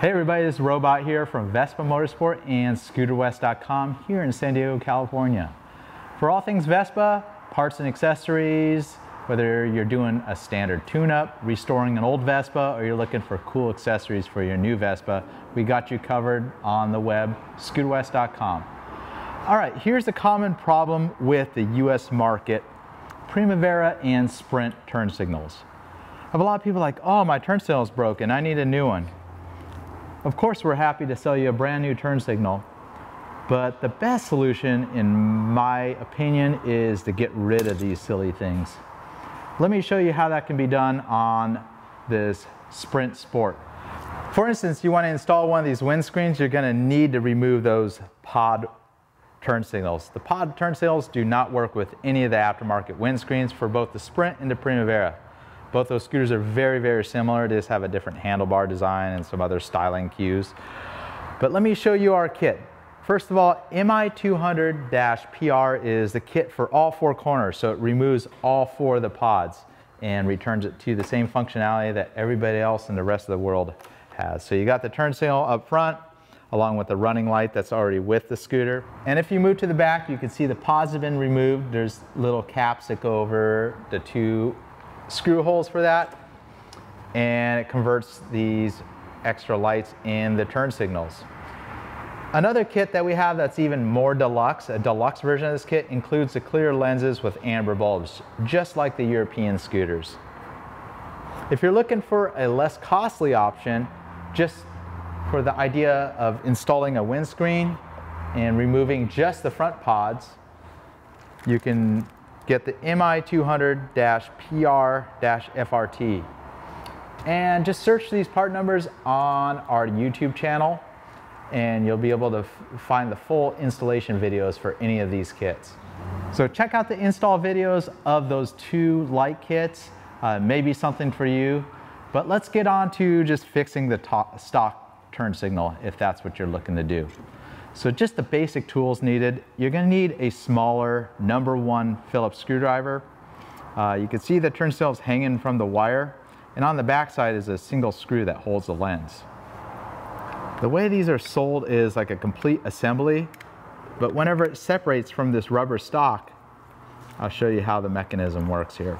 Hey everybody, this is Robot here from Vespa Motorsport and ScooterWest.com here in San Diego, California. For all things Vespa, parts and accessories, whether you're doing a standard tune-up, restoring an old Vespa, or you're looking for cool accessories for your new Vespa, we got you covered on the web, ScooterWest.com. All right, here's the common problem with the US market, Primavera and Sprint turn signals. I have a lot of people like, oh, my turn signal is broken, I need a new one. Of course, we're happy to sell you a brand new turn signal, but the best solution, in my opinion, is to get rid of these silly things. Let me show you how that can be done on this Sprint Sport. For instance, you want to install one of these windscreens, you're going to need to remove those pod turn signals. The pod turn signals do not work with any of the aftermarket windscreens for both the Sprint and the Primavera. Both those scooters are very, very similar. They just have a different handlebar design and some other styling cues. But let me show you our kit. First of all, MI200-PR is the kit for all four corners, so it removes all four of the pods and returns it to the same functionality that everybody else in the rest of the world has. So you got the turn signal up front, along with the running light that's already with the scooter. And if you move to the back, you can see the pods have been removed. There's little caps that go over the two screw holes for that. And it converts these extra lights in the turn signals. Another kit that we have that's even more deluxe, a deluxe version of this kit, includes the clear lenses with amber bulbs, just like the European scooters. If you're looking for a less costly option, just for the idea of installing a windscreen and removing just the front pods, you can get the MI200-PR-FRT. And just search these part numbers on our YouTube channel and you'll be able to find the full installation videos for any of these kits. So check out the install videos of those two light kits, uh, maybe something for you. But let's get on to just fixing the stock turn signal if that's what you're looking to do. So just the basic tools needed. You're gonna need a smaller number one Phillips screwdriver. Uh, you can see the turn signals hanging from the wire and on the back side is a single screw that holds the lens. The way these are sold is like a complete assembly, but whenever it separates from this rubber stock, I'll show you how the mechanism works here.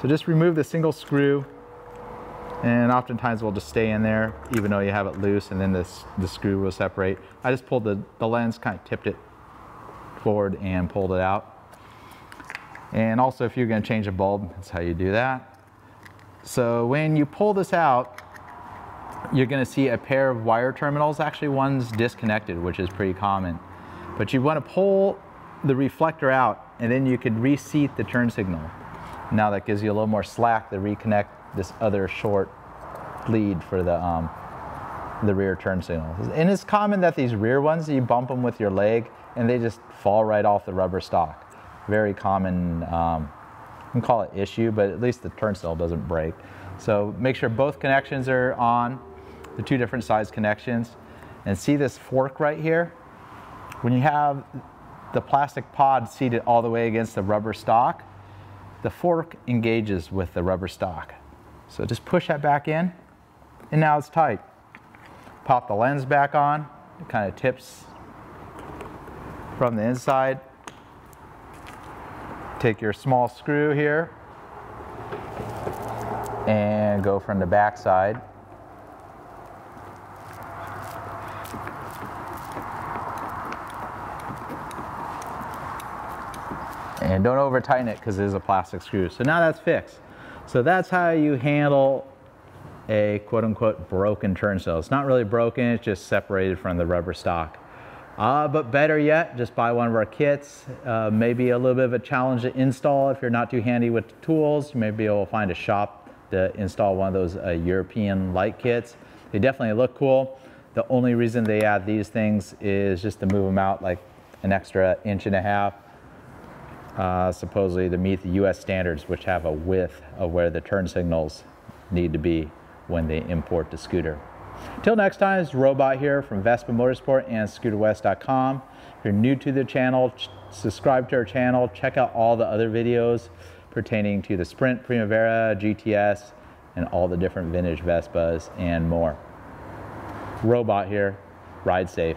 So just remove the single screw and oftentimes we'll just stay in there even though you have it loose and then this the screw will separate. I just pulled the, the lens, kind of tipped it forward and pulled it out. And also if you're gonna change a bulb, that's how you do that. So when you pull this out, you're gonna see a pair of wire terminals. Actually one's disconnected, which is pretty common. But you wanna pull the reflector out and then you could reseat the turn signal. Now that gives you a little more slack to reconnect this other short lead for the, um, the rear turn signal. And it's common that these rear ones, you bump them with your leg and they just fall right off the rubber stock. Very common, um, you can call it issue, but at least the turn signal doesn't break. So make sure both connections are on, the two different size connections. And see this fork right here? When you have the plastic pod seated all the way against the rubber stock, the fork engages with the rubber stock. So just push that back in, and now it's tight. Pop the lens back on, it kind of tips from the inside. Take your small screw here and go from the back side. And don't over tighten it because it is a plastic screw. So now that's fixed. So that's how you handle a quote unquote broken turn signal. It's not really broken, it's just separated from the rubber stock. Uh, but better yet, just buy one of our kits. Uh, maybe a little bit of a challenge to install if you're not too handy with the tools. You may be able to find a shop to install one of those uh, European light kits. They definitely look cool. The only reason they add these things is just to move them out like an extra inch and a half uh, supposedly to meet the US standards, which have a width of where the turn signals need to be when they import the scooter. Till next time, it's Robot here from Vespa Motorsport and ScooterWest.com. If you're new to the channel, subscribe to our channel, check out all the other videos pertaining to the Sprint, Primavera, GTS, and all the different vintage Vespas and more. robot here. Ride safe.